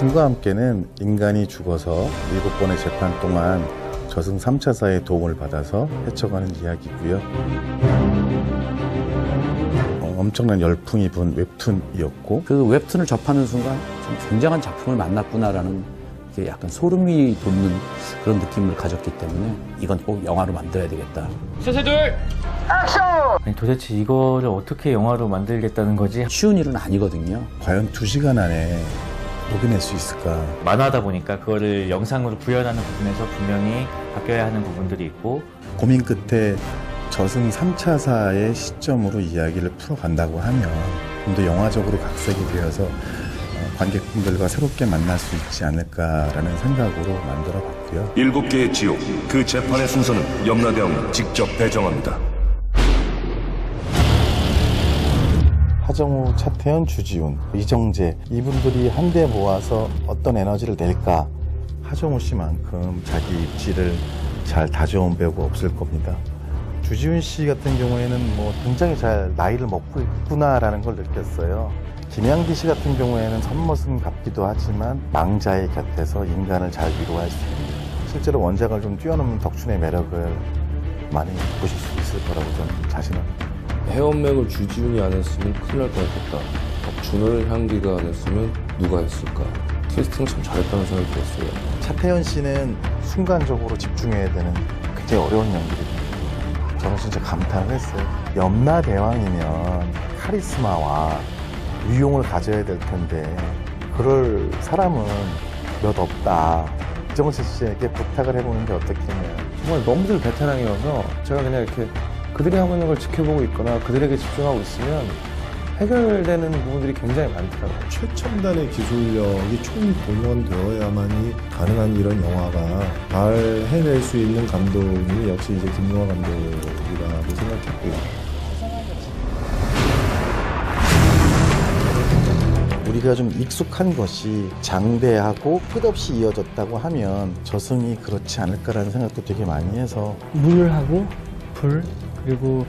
신과 함께는 인간이 죽어서 일곱 번의 재판 동안 저승 3차사의 도움을 받아서 헤쳐가는 이야기고요. 어, 엄청난 열풍이 분 웹툰이었고 그 웹툰을 접하는 순간 좀 굉장한 작품을 만났구나라는 게 약간 소름이 돋는 그런 느낌을 가졌기 때문에 이건 꼭 영화로 만들어야 되겠다. 아니 도대체 이거를 어떻게 영화로 만들겠다는 거지? 쉬운 일은 아니거든요. 과연 두 시간 안에 녹여낼 수 있을까? 만화다 보니까 그거를 영상으로 구현하는 부분에서 분명히 바뀌어야 하는 부분들이 있고 고민 끝에 저승 3차사의 시점으로 이야기를 풀어간다고 하면 좀 더 영화적으로 각색이 되어서 어, 관객분들과 새롭게 만날 수 있지 않을까라는 생각으로 만들어 봤고요. 일곱 개의 지옥, 그 재판의 순서는 염라대왕이 직접 배정합니다. 하정우, 차태현, 주지훈, 이정재 이분들이 한데 모아서 어떤 에너지를 낼까? 하정우 씨만큼 자기 입지를 잘 다져온 배우가 없을 겁니다. 주지훈 씨 같은 경우에는 뭐 굉장히 잘 나이를 먹고 있구나라는 걸 느꼈어요. 김양기 씨 같은 경우에는 선머슴 같기도 하지만 망자의 곁에서 인간을 잘 위로할 수 있는 실제로 원작을 좀 뛰어넘는 덕춘의 매력을 많이 보실 수 있을 거라고 저는 자신합니다. 헤엄맥을 주지훈이 안 했으면 큰일 날 뻔했겠다. 덕준을 향기가 안 했으면 누가 했을까. 캐스팅 참 잘했다는 생각이 들었어요. 차태현 씨는 순간적으로 집중해야 되는 굉장히 어려운 연기거든요. 저는 진짜 감탄을 했어요. 염라 대왕이면 카리스마와 위용을 가져야 될 텐데 그럴 사람은 몇 없다. 이정재 씨에게 부탁을 해보는 게 어떻겠냐. 정말 너무들 베테랑이어서 제가 그냥 이렇게 그들이 하고 있는 걸 지켜보고 있거나 그들에게 집중하고 있으면 해결되는 부분들이 굉장히 많더라고요. 최첨단의 기술력이 총동원되어야만이 가능한 이런 영화가 잘 해낼 수 있는 감독이 역시 이제 김용화 감독이라고 생각했고요. 우리가 좀 익숙한 것이 장대하고 끝없이 이어졌다고 하면 저승이 그렇지 않을까라는 생각도 되게 많이 해서 물하고 불 그리고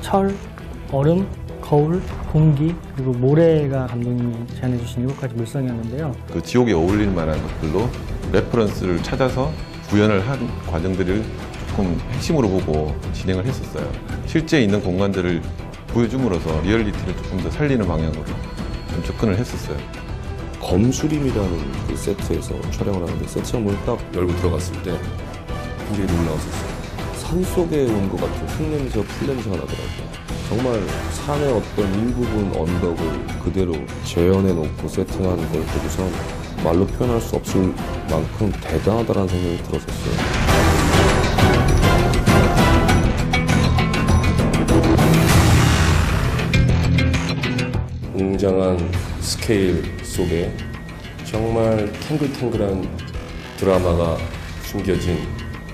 철, 얼음, 거울, 공기 그리고 모래가 감독님이 제안해 주신 일곱 가지 물성이었는데요. 그 지옥에 어울릴 만한 것들로 reference를 찾아서 구현을 한 과정들을 조금 핵심으로 보고 진행을 했었어요. 실제 있는 공간들을 보여줌으로써 리얼리티를 조금 더 살리는 방향으로 좀 접근을 했었어요. 검수림이라는 그 세트에서 촬영을 하는데 세트 창문을 딱 열고 들어갔을 때 굉장히 놀라웠었어요. 산 속에 온 것 같은 흙냄새와 풀냄새가 나더라고요. 정말 산의 어떤 일부분 언덕을 그대로 재현해 놓고 세팅하는 걸 보고선 말로 표현할 수 없을 만큼 대단하다는 생각이 들었었어요. 웅장한 스케일 속에 정말 탱글탱글한 드라마가 숨겨진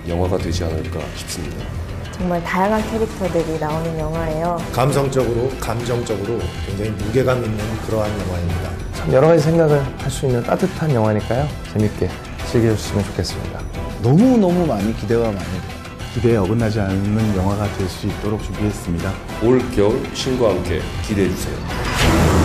영화가 되지 않을까 싶습니다. 정말 다양한 캐릭터들이 나오는 영화예요. 감성적으로, 감정적으로 굉장히 무게감 있는 그러한 영화입니다. 참 여러 가지 생각을 할 수 있는 따뜻한 영화니까요. 재밌게 즐겨주셨으면 좋겠습니다. 너무너무 많이 기대가 많이. 기대에 어긋나지 않는 영화가 될 수 있도록 준비했습니다. 올 겨울 신과 함께 기대해 주세요.